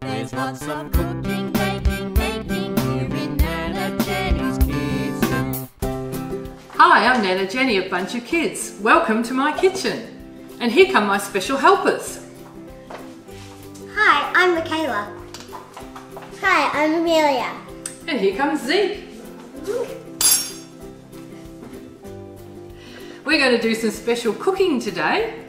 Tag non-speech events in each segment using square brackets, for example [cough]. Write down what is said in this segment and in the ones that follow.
There's lots of cooking, baking, making here in Nana Jenny's Kids. Hi, I'm Nana Jenny of BunchOKids. Welcome to my kitchen. And here come my special helpers. Hi, I'm Michaela. Hi, I'm Amelia. And here comes Zeke. We're going to do some special cooking today.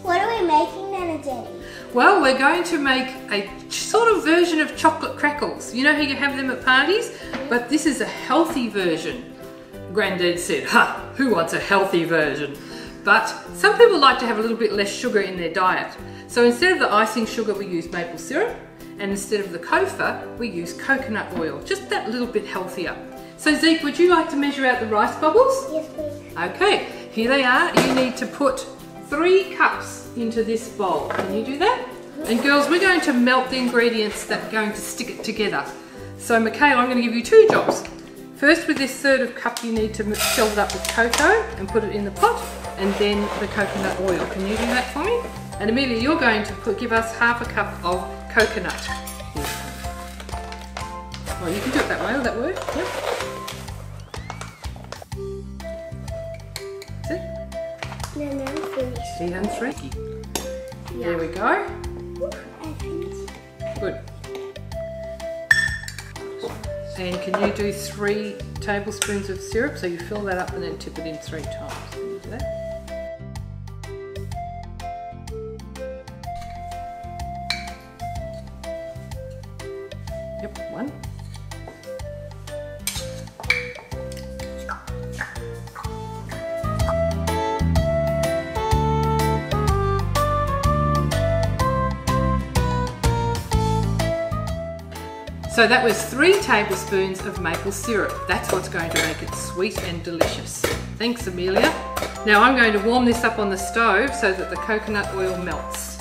What are we making, Nana Jenny? Well, we're going to make a sort of version of chocolate crackles. You know how you have them at parties? But this is a healthy version. Granddad said, ha, who wants a healthy version? But some people like to have a little bit less sugar in their diet. So instead of the icing sugar, we use maple syrup. And instead of the Copha, we use coconut oil. Just that little bit healthier. So Zeke, would you like to measure out the rice bubbles? Yes, please. Okay, here they are. You need to put three cups into this bowl. Can you do that? And girls, we're going to melt the ingredients that are going to stick it together. So Michaela, I'm going to give you two jobs. First, with this third of cup, you need to fill it up with cocoa and put it in the pot, and then the coconut oil. Can you do that for me? And Amelia, you're going to put, give us half a cup of coconut. Well, you can do it that way. Will that work? Yep. See done three. There we go. Good. And can you do three tablespoons of syrup? So you fill that up and then tip it in three times. Can you do that? Yep, one. So that was three tablespoons of maple syrup. That's what's going to make it sweet and delicious. Thanks, Amelia. Now I'm going to warm this up on the stove so that the coconut oil melts.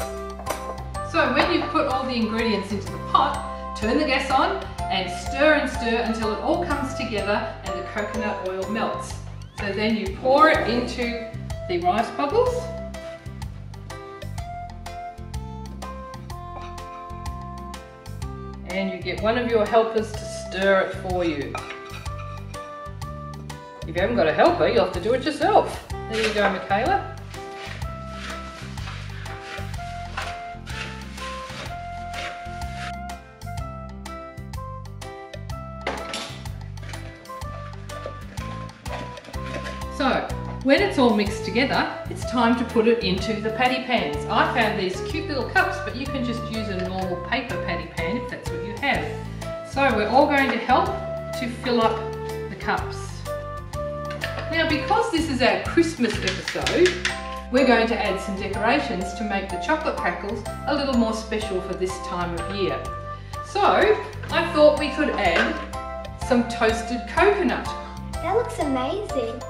So when you've put all the ingredients into the pot, turn the gas on and stir and stir until it all comes together and the coconut oil melts. So then you pour it into the rice bubbles and you get one of your helpers to stir it for you. If you haven't got a helper, you'll have to do it yourself. There you go, Michaela. So, when it's all mixed together, it's time to put it into the patty pans. I found these cute little cups, but you can just use a normal paper So we're all going to help to fill up the cups. Now because this is our Christmas episode, we're going to add some decorations to make the chocolate crackles a little more special for this time of year. So I thought we could add some toasted coconut. That looks amazing.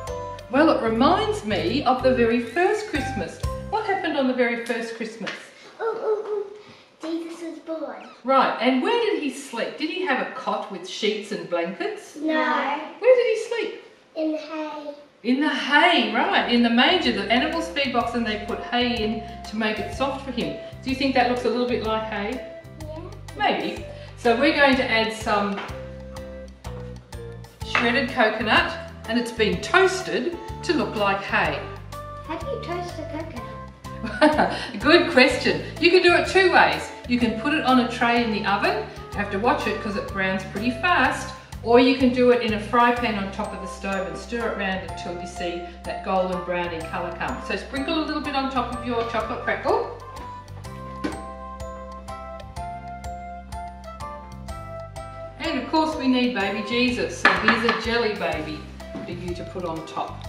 Well, it reminds me of the very first Christmas. What happened on the very first Christmas? Right, and where did he sleep? Did he have a cot with sheets and blankets? No. Where did he sleep? In the hay. In the hay, right, in the manger. The animals feed box and they put hay in to make it soft for him. Do you think that looks a little bit like hay? Yeah. Maybe. So we're going to add some shredded coconut and it's been toasted to look like hay. How do you toast a coconut? [laughs] Good question. You can do it two ways. You can put it on a tray in the oven. You have to watch it because it browns pretty fast. Or you can do it in a fry pan on top of the stove and stir it around until you see that golden browny colour come. So sprinkle a little bit on top of your chocolate crackle. And of course we need baby Jesus. So here's a jelly baby for you to put on top.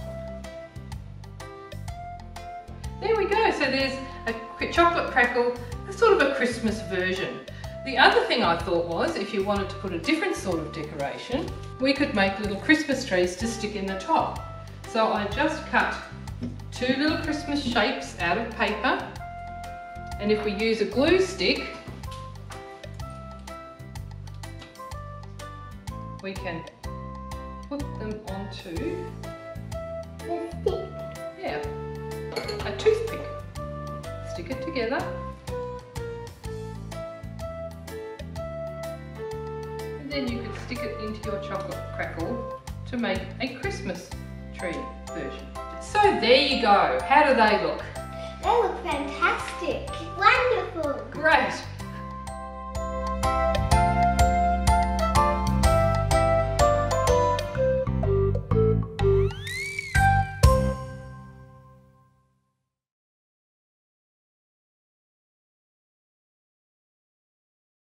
There we go. So there's a quick chocolate crackle, sort of a Christmas version. The other thing I thought was if you wanted to put a different sort of decoration, we could make little Christmas trees to stick in the top. So I just cut two little Christmas shapes out of paper. And if we use a glue stick, we can put them onto, yeah, a toothpick. Stick it together. then you could stick it into your chocolate crackle to make a Christmas tree version. So there you go. How do they look? They look fantastic. Wonderful. Great.